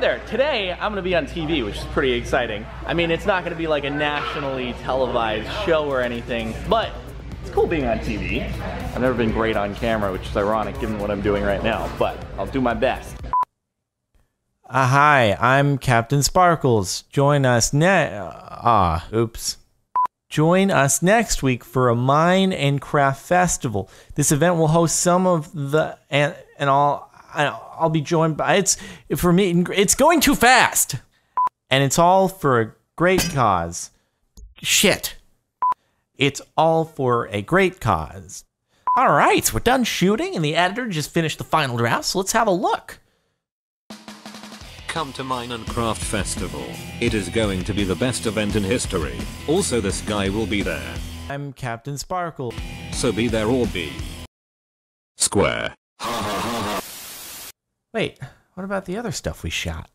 There. Today I'm to be on TV, which is pretty exciting. I mean, it's not to be like a nationally televised show or anything, but it's cool being on TV. I've never been great on camera, which is ironic given what I'm doing right now, but I'll do my best. Uh, hi, I'm Captain Sparklez. Join us ne- Ah, oops. Join us next week for a mine and craft festival. This event will host some of the and and all. I'll be joined by it's for me. It's going too fast, and it's all for a great cause. Shit, it's all for a great cause. All right, we're done shooting, and the editor just finished the final draft. So let's have a look. Come to Mine and Craft Festival. It is going to be the best event in history. Also this guy will be there. I'm Captain Sparkle. So be there or be square. Wait, what about the other stuff we shot?